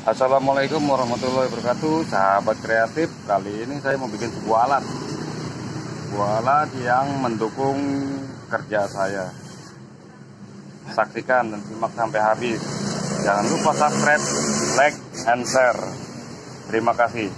Assalamualaikum warahmatullahi wabarakatuh. Sahabat kreatif Kali ini saya mau bikin sebuah alat. Sebuah alat yang mendukung kerja saya. Saksikan dan simak sampai habis. Jangan lupa subscribe, like, and share. Terima kasih.